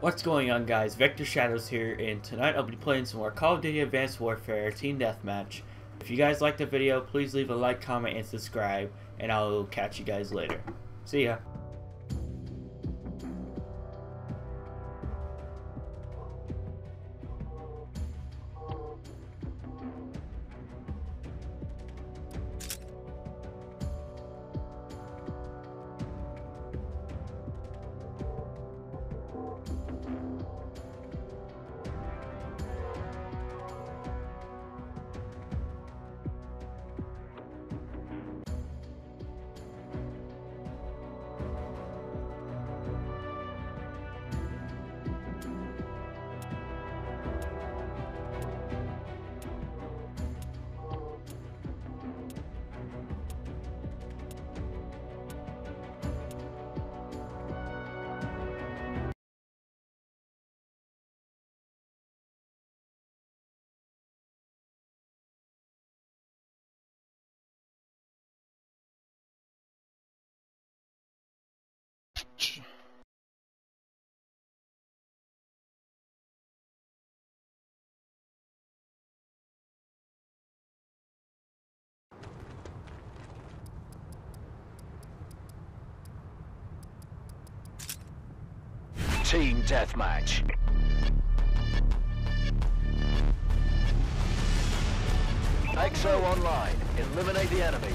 What's going on guys, Vector Shadows here, and tonight I'll be playing some more Call of Duty Advanced Warfare Team Deathmatch. If you guys like the video, please leave a like, comment, and subscribe, and I'll catch you guys later. See ya. Team Deathmatch. EXO online. Eliminate the enemies.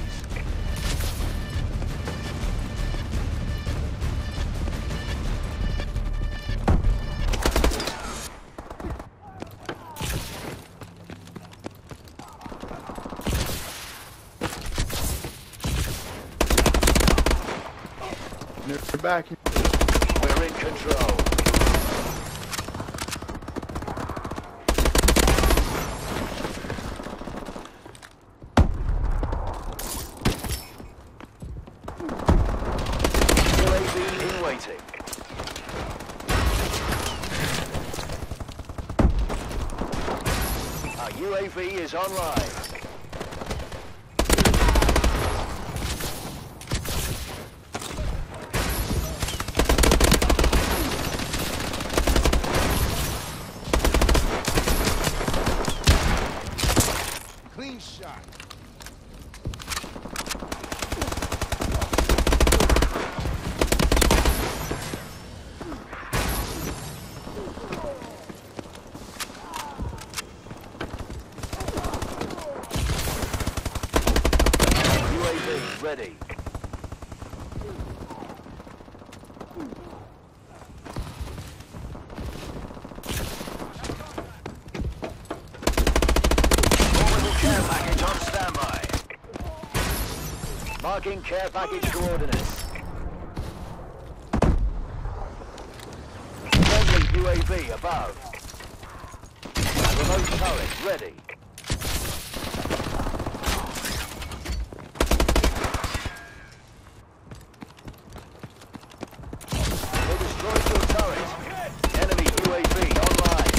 They're back. In control. UAV in waiting. Our UAV is online. Clean shot. Ready. Orbital care package on standby. Marking care package coordinates. Friendly UAV above. Remote turret ready. They destroyed your turret. Enemy UAV online.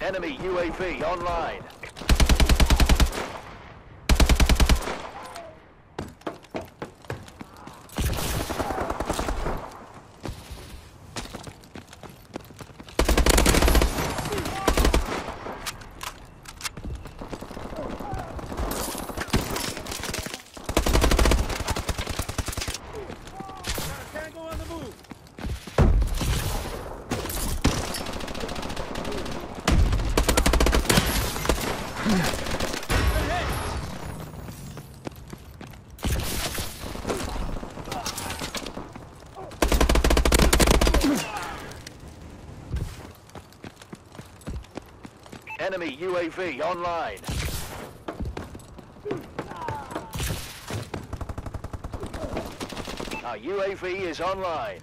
Enemy UAV online. Enemy UAV online. Our UAV is online.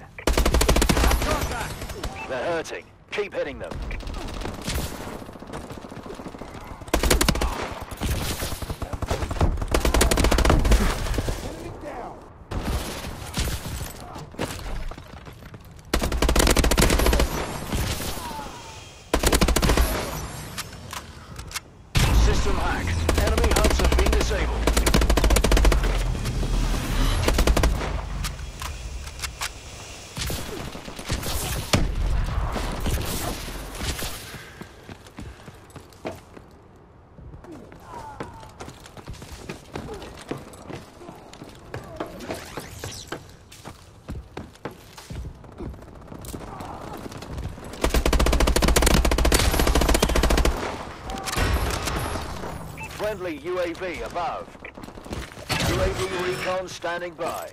They're hurting. Keep hitting them. Friendly UAV above. UAV recon standing by.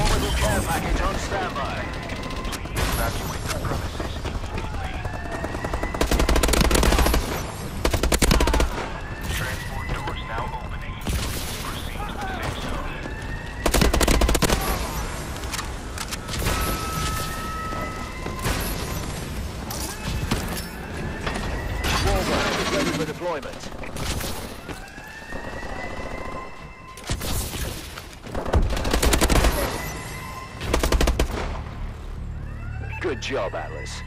Orbital care package on standby. Evacuate the premises deployment. Good job, Atlas.